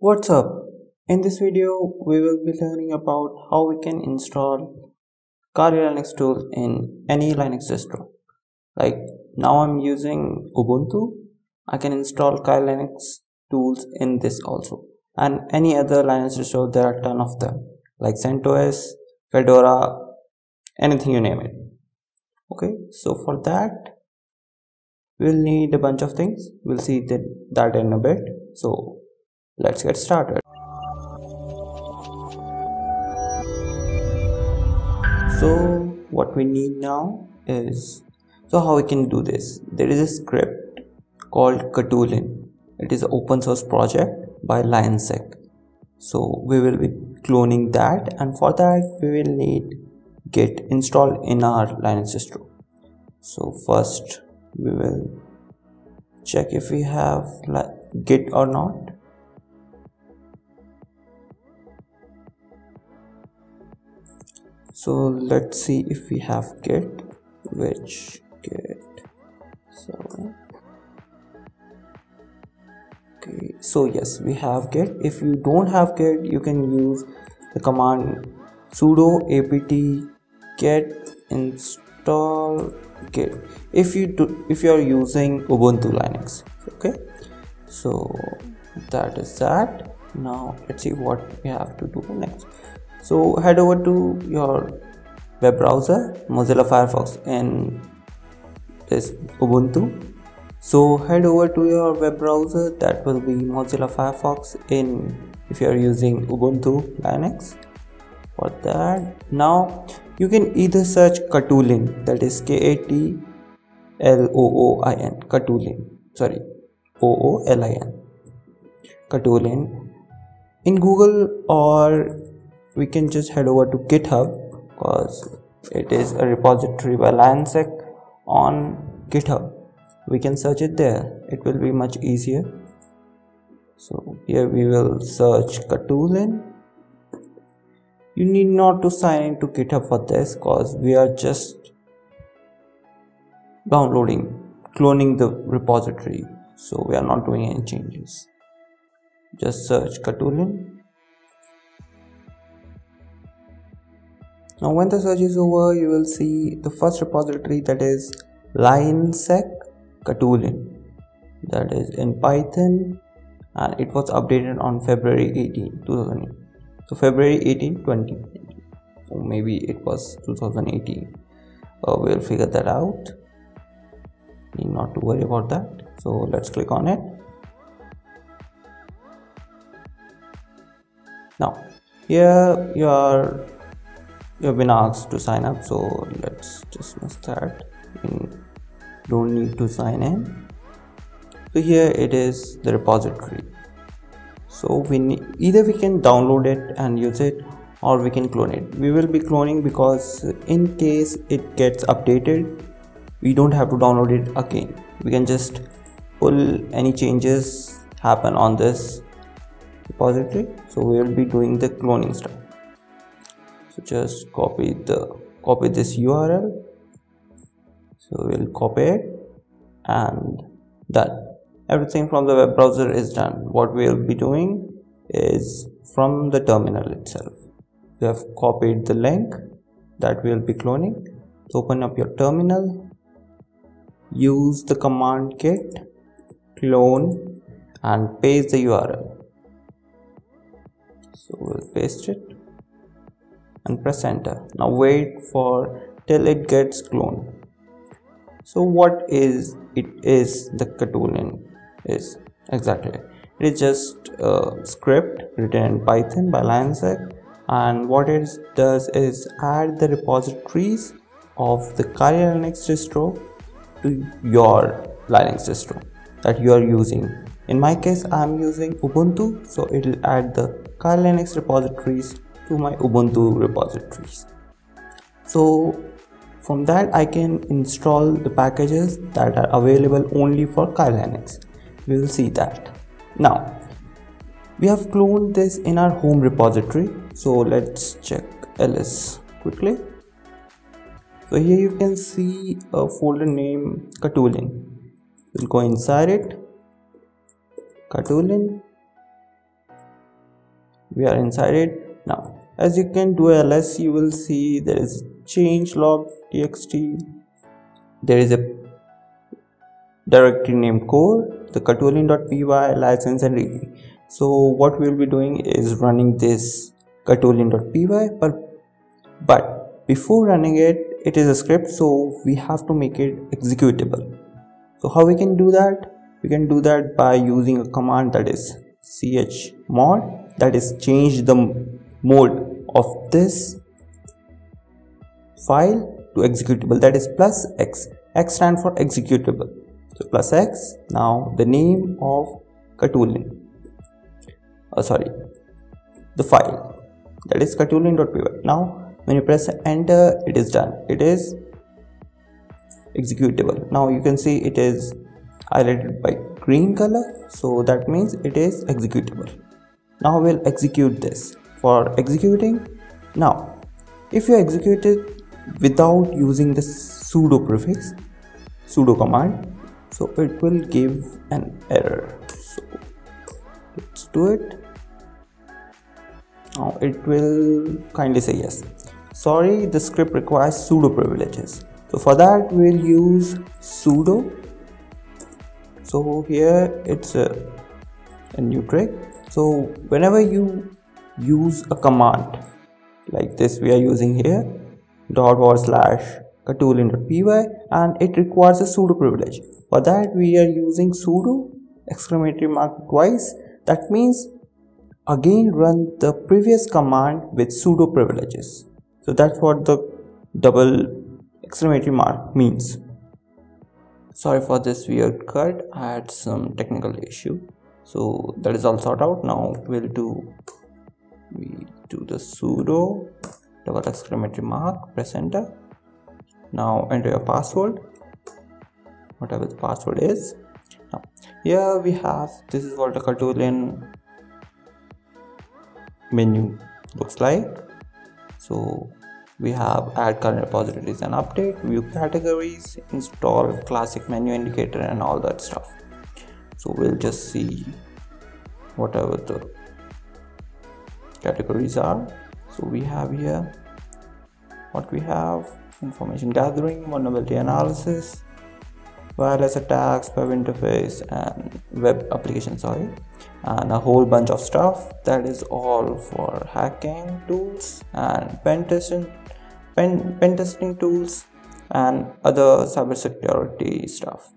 What's up? In this video, we will be learning about how we can install Kali Linux tools in any Linux distro. Like now I'm using Ubuntu, I can install Kali Linux tools in this also. And any other Linux distro, there are ton of them like CentOS, Fedora, anything you name it. Okay, so for that, we'll need a bunch of things. We'll see that, that in a bit. So let's get started. So what we need now is so how we can do this? There is a script called Katoolin it is an open source project by Lionsec so we will be cloning that and for that we will need git installed in our Linux distro. So first we will check if we have git or not so let's see if we have git which git so okay. So yes we have git if you don't have git you can use the command sudo apt get install git if you do if you are using ubuntu linux. Okay. So that is that. Now let's see what we have to do next so head over to your web browser mozilla firefox in this ubuntu. So head over to your web browser that will be mozilla firefox in if you are using ubuntu linux. For that now you can either search katoolin that is k a t l o o i n katoolin sorry o o l i n katoolin in google or we can just head over to github because it is a repository by Lionsec on github. We can search it there. It will be much easier. So here we will search katoolin you need not to sign into github for this because we are just downloading cloning the repository. So we are not doing any changes. Just search katoolin now when the search is over you will see the first repository that is lionsec katoolin that is in python and it was updated on february 18 2008 so february 18 20 or maybe it was 2018 uh, we'll figure that out. Need not to worry about that. So let's click on it. Now here your you have been asked to sign up so let's dismiss that. We don't need to sign in. So here it is the repository. So we need, either we can download it and use it or we can clone it. We will be cloning because in case it gets updated we don't have to download it again. We can just pull any changes happen on this repository. So we will be doing the cloning stuff so just copy the copy this url so we'll copy it and done. Everything from the web browser is done. What we'll be doing is from the terminal itself. We have copied the link that we'll be cloning. Open up your terminal. Use the command git clone and paste the url so we'll paste it and press enter. Now wait for till it gets cloned. So what is it is the katoolin is exactly. It is just a script written in python by lionsec and what it does is add the repositories of the Kali Linux distro to your Linux distro that you are using. In my case, I am using Ubuntu, so it will add the Kali Linux repositories to my Ubuntu repositories. So from that I can install the packages that are available only for Kali Linux. We will see that. Now we have cloned this in our home repository. So let's check ls quickly. So here you can see a folder name Katoolin. We'll go inside it. Katoolin we are inside it now as you can do ls you will see there is change log txt. There is a directory named core the katoolin.py license and read so what we'll be doing is running this katoolin.py but but before running it it is a script so we have to make it executable. So how we can do that? We can do that by using a command that is chmod that is change the mode of this file to executable. That is plus x. X stand for executable. So plus x. Now the name of katoolin oh uh, sorry the file. That is katoolin.py now when you press enter it is done. It is executable. Now you can see it is highlighted by green color. So that means it is executable. Now we'll execute this for executing? Now if you execute it without using the sudo prefix sudo command so it will give an error. So let's do it. Now it will kindly say yes. Sorry the script requires sudo privileges. So for that we'll use sudo. So here it's a, a new trick. So whenever you use a command. Like this we are using here dot forward slash katoolin.py and it requires a sudo privilege. For that we are using sudo exclamatory mark twice. That means again run the previous command with sudo privileges. So that's what the double exclamatory mark means. Sorry for this weird cut i had some technical issue. So that is all sorted out. Now we'll do we do the sudo double exclamatory mark press enter. Now enter your password. Whatever the password is. Now here we have this is what the Katoolin menu looks like. So we have add current repositories and update view categories install classic menu indicator and all that stuff. So we'll just see whatever the categories are. So we have here what we have information gathering vulnerability analysis wireless attacks web interface and web application sorry. And a whole bunch of stuff that is all for hacking tools and pen testing pen, pen testing tools and other cybersecurity stuff.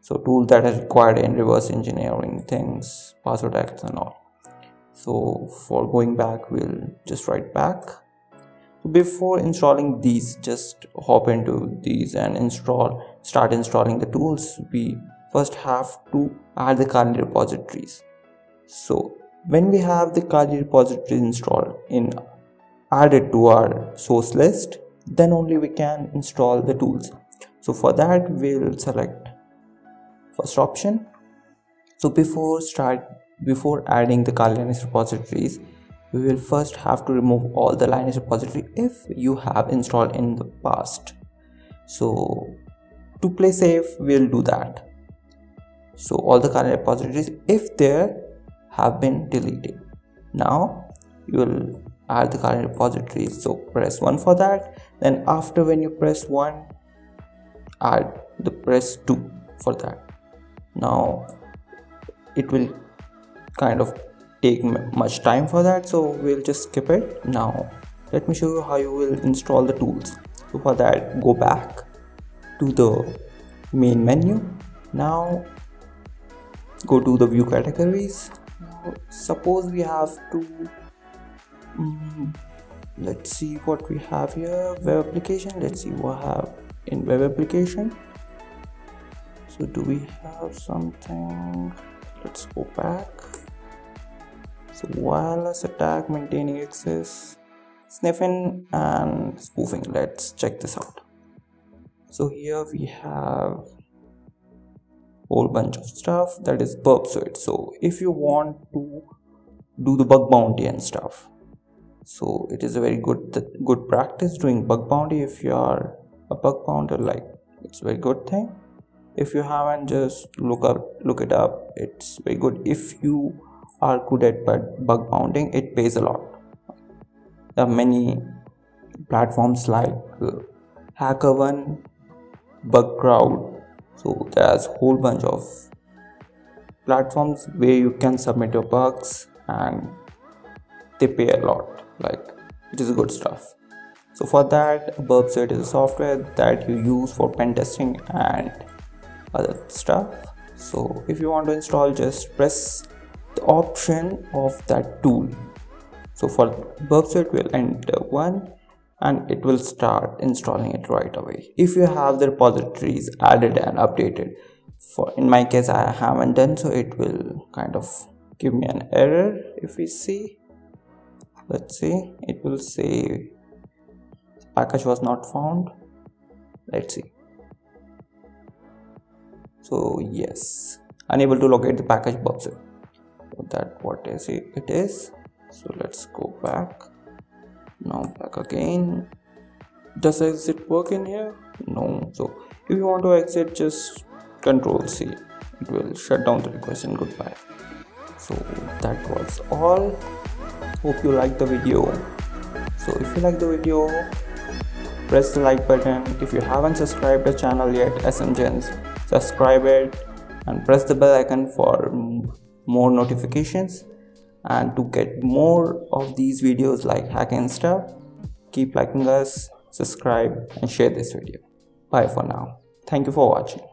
So tools that are required in reverse engineering things password attacks and all so for going back we'll just write back. Before installing these just hop into these and install start installing the tools. We first have to add the kali repositories. So when we have the kali repositories installed in added to our source list then only we can install the tools. So for that we'll select first option. So before start before adding the Kali Linux repositories, we will first have to remove all the Linux repository if you have installed in the past. So to play safe, we'll do that. So all the Kali repositories, if there have been deleted. Now you will add the Kali repositories. So press 1 for that. Then after when you press 1, add the press 2 for that. Now it will kind of take much time for that so we'll just skip it now. Let me show you how you will install the tools. So for that go back to the main menu. Now go to the view categories. Now, suppose we have to um, let's see what we have here. Web application let's see what have in web application. So do we have something? Let's go back so wireless attack maintaining access sniffing and spoofing. Let's check this out. So here we have whole bunch of stuff that is burp suite so if you want to do the bug bounty and stuff so it is a very good good practice doing bug bounty if you are a bug bounty like it's a very good thing. If you haven't just look up look it up. It's very good. If you are good at bug bounting it pays a lot. There are many platforms like uh, HackerOne bugcrowd. So there's a whole bunch of platforms where you can submit your bugs and they pay a lot. Like it is good stuff. So for that burpsuite is a software that you use for pen testing and other stuff. So if you want to install just press the option of that tool. So for burpsuite will enter uh, one and it will start installing it right away. If you have the repositories added and updated for in my case i haven't done so it will kind of give me an error. If we see let's see it will say package was not found. Let's see. So yes unable to locate the package so that what is it? It is. So let's go back. Now back again. Does exit work in here? No. So if you want to exit just control c. It will shut down the request and goodbye. So that was all. Hope you liked the video. So if you like the video press the like button. If you haven't subscribed the channel yet SMGenz subscribe it and press the bell icon for more notifications and to get more of these videos like hack and stuff keep liking us subscribe and share this video. Bye for now. Thank you for watching